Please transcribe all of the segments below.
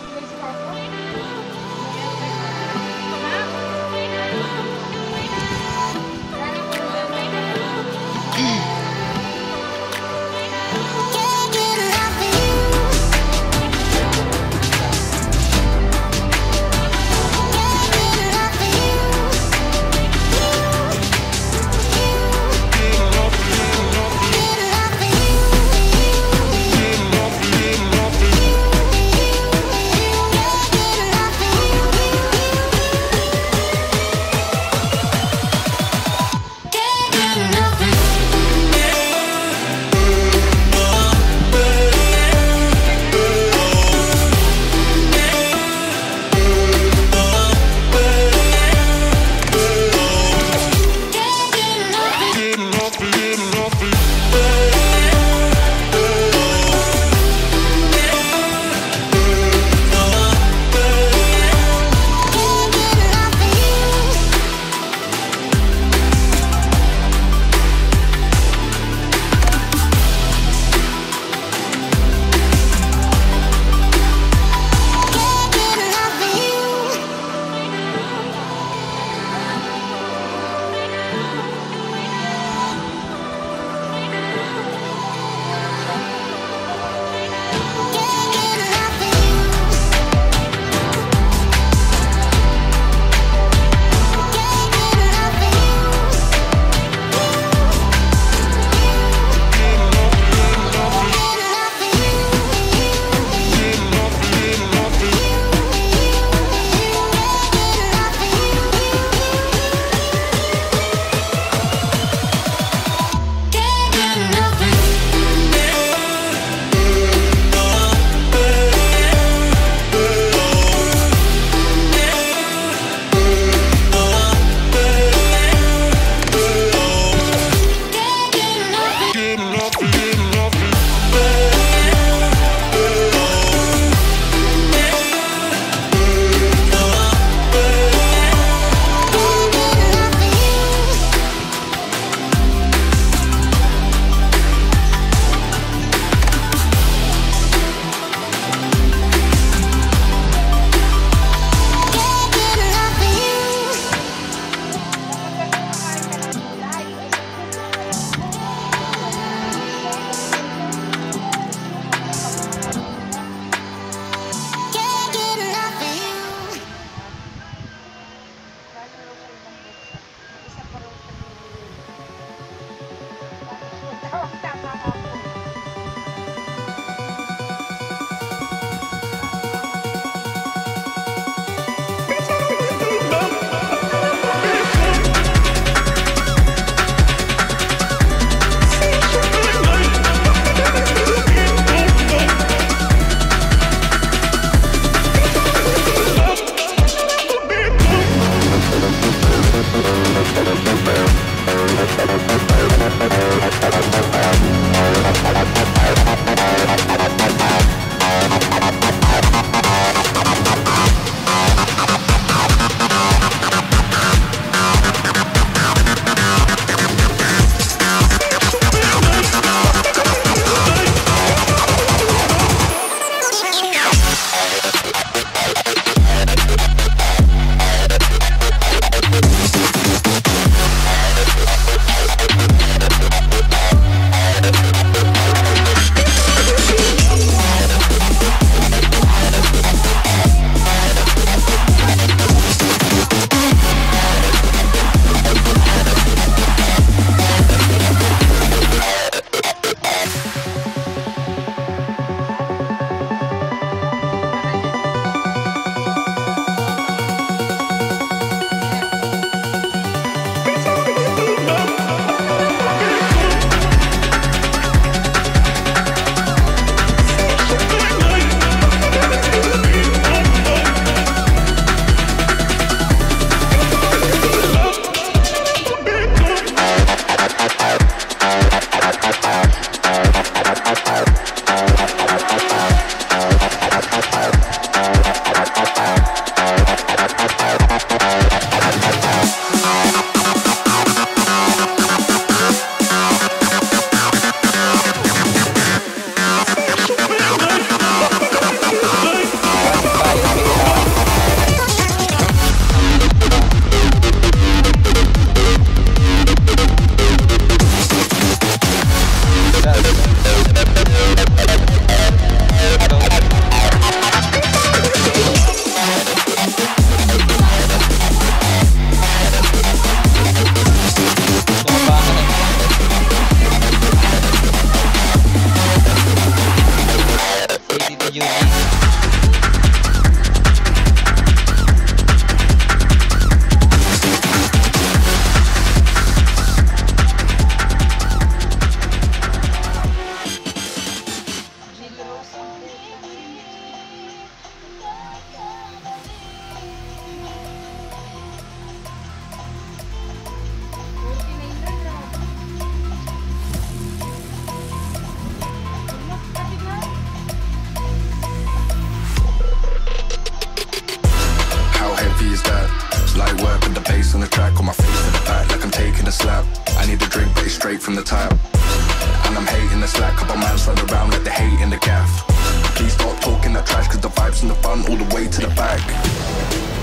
Get track on my face to the back like I'm taking a slap. I need a drink, but it's straight from the tap. And I'm hating the slack, couple mans run around like they hate in the gaff. Please stop talking that trash, cause the vibes and the fun all the way to the back.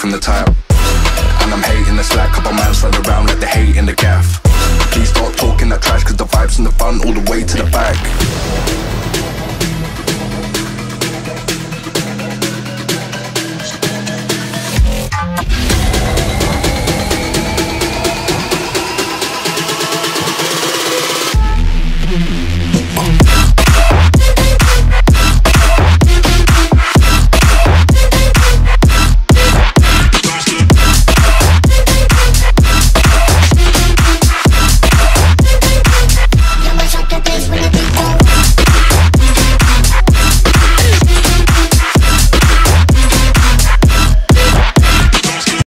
From the top.